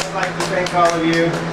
I'd like to thank all of you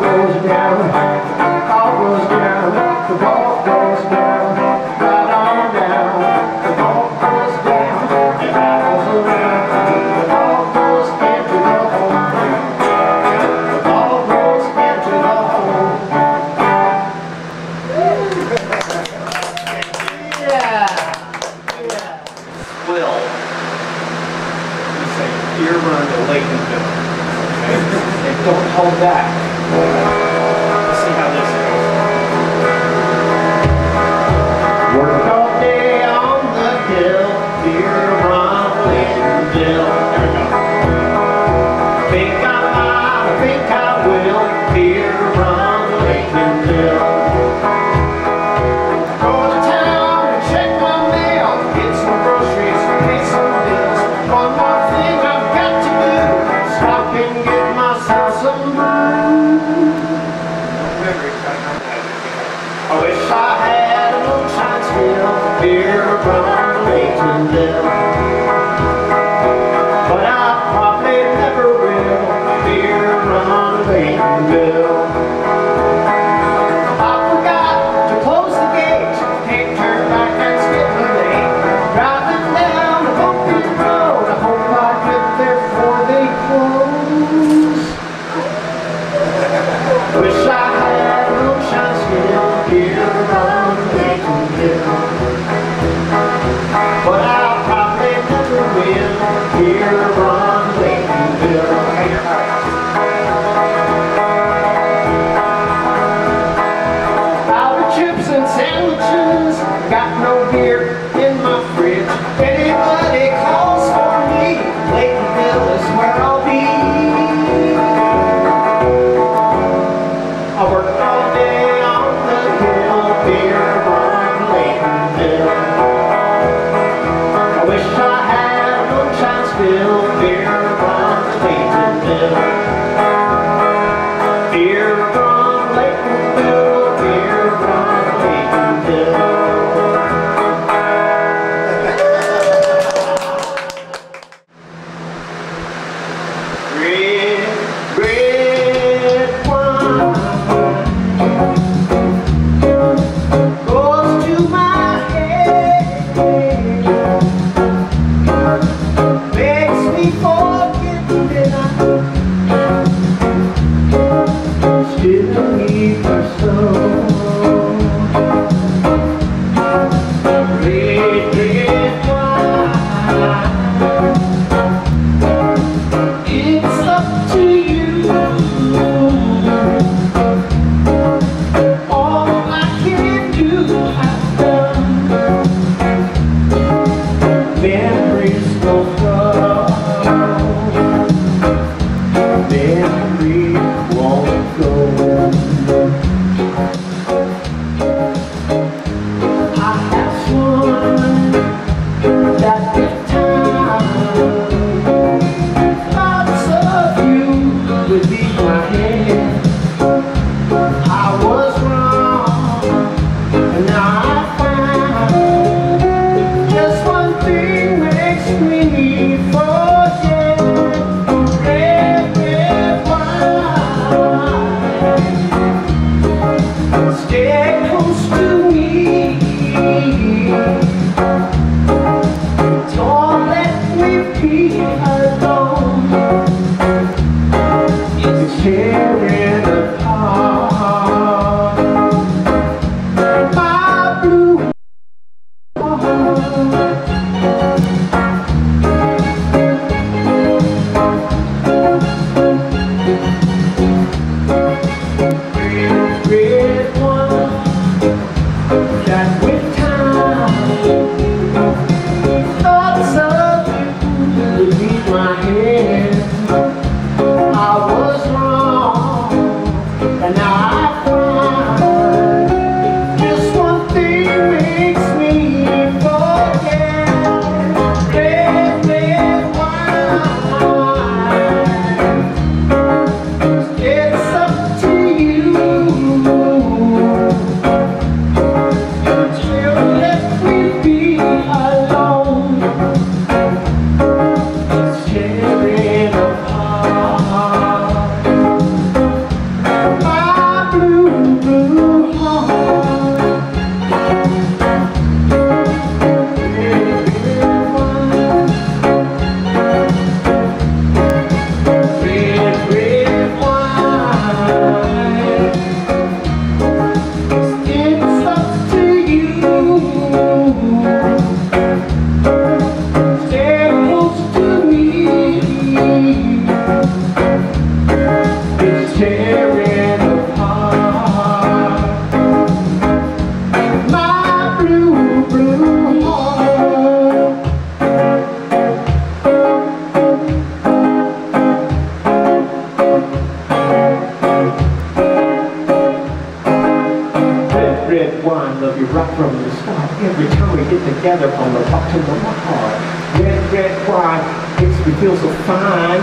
goes down, ball goes down, together from the bottom of my heart. Red, red wine makes me feel so fine.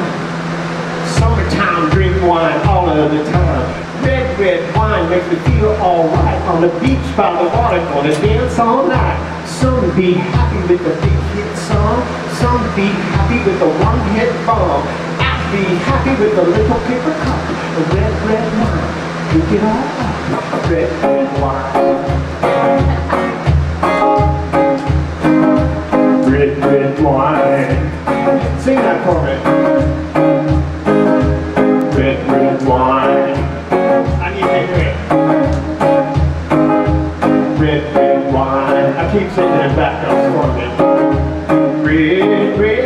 Summertime drink wine all of the time. Red, red wine makes me feel alright. On the beach by the water, gonna dance all night. Some be happy with the big hit song. Some be happy with the one hit bomb. I'd be happy with the little paper cup. the Red, red wine. Drink it all up. Red, red wine. Red, red wine. Sing that for me. Red, red wine. I need to hear it. Red, red wine. I keep singing it back me. Red, red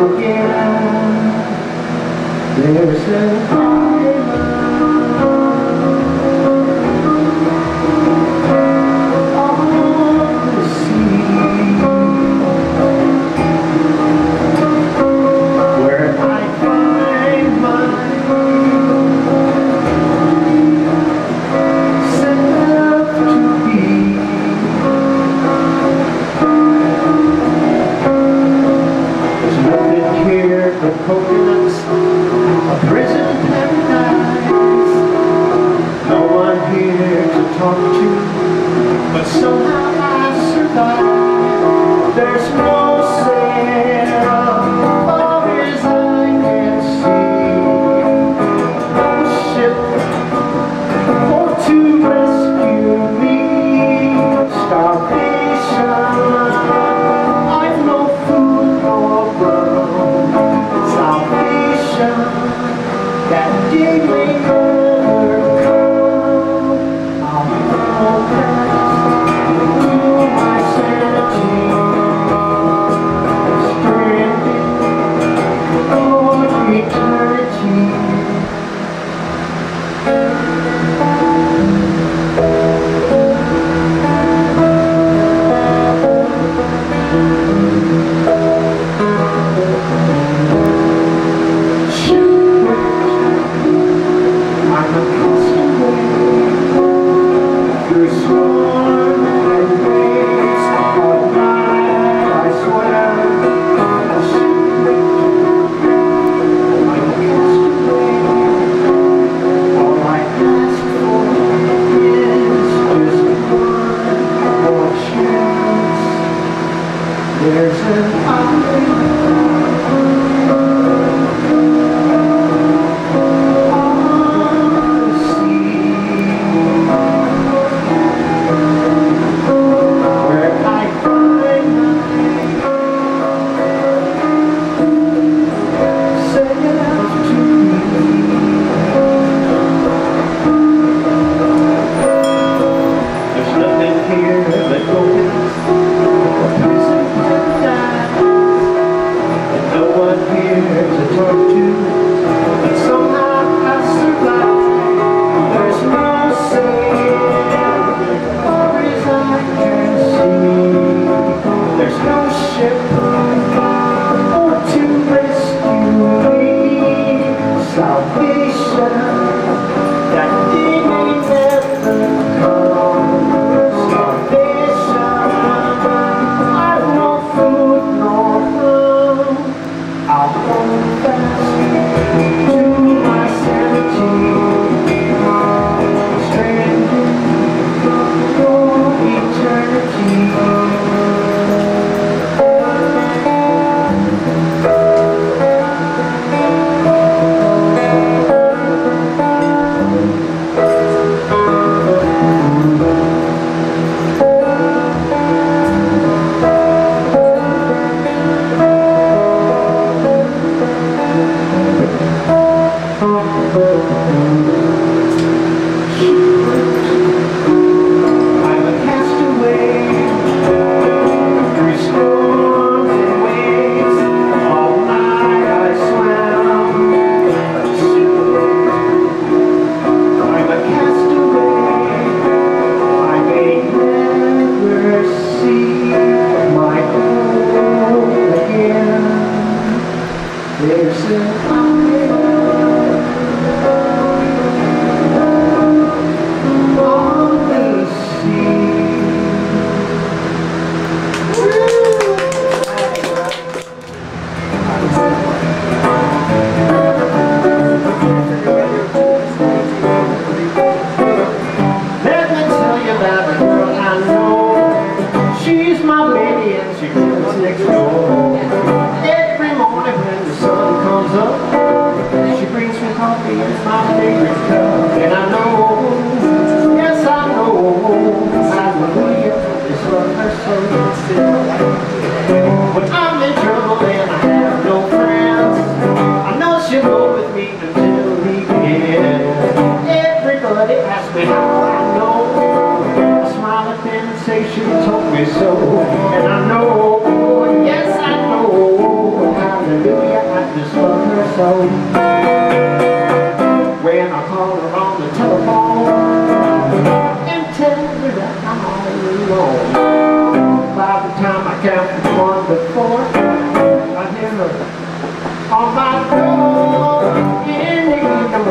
again? There's an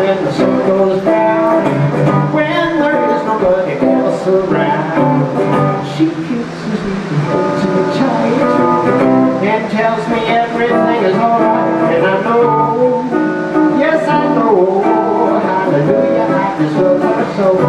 when the sun goes down When there is nobody else around She kisses me to the child And tells me everything is alright And I know, yes I know Hallelujah, I deserve her so.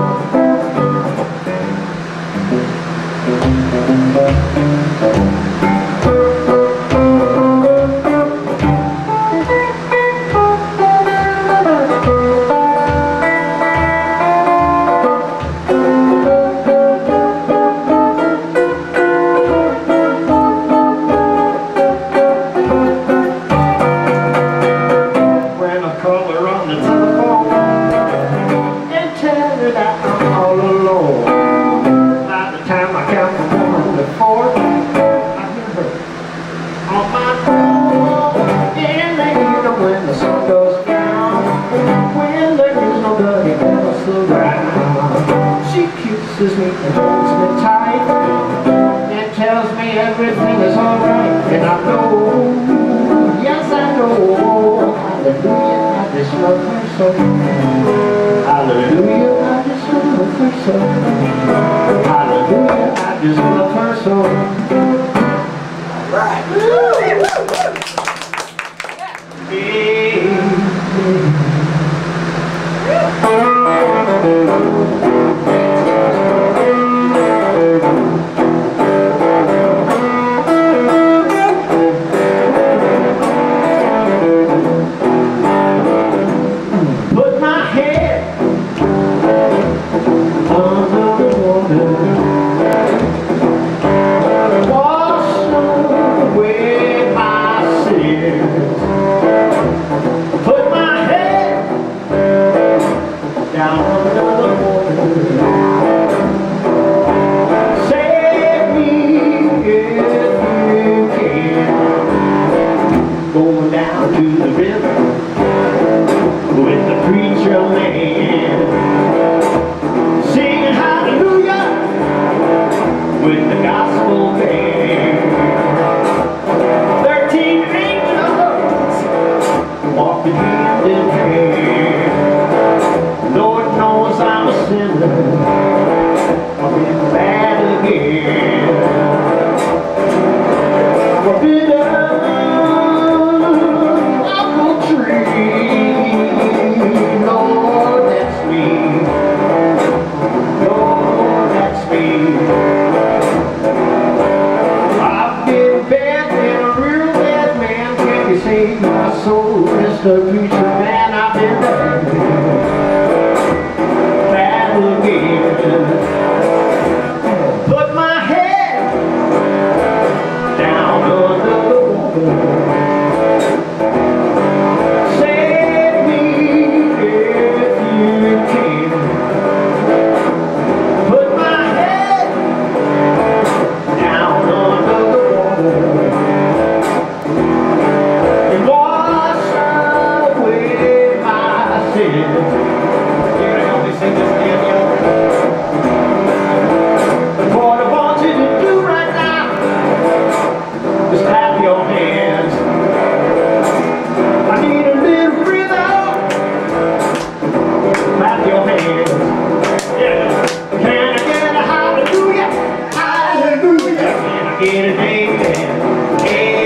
Get a? Hallelujah.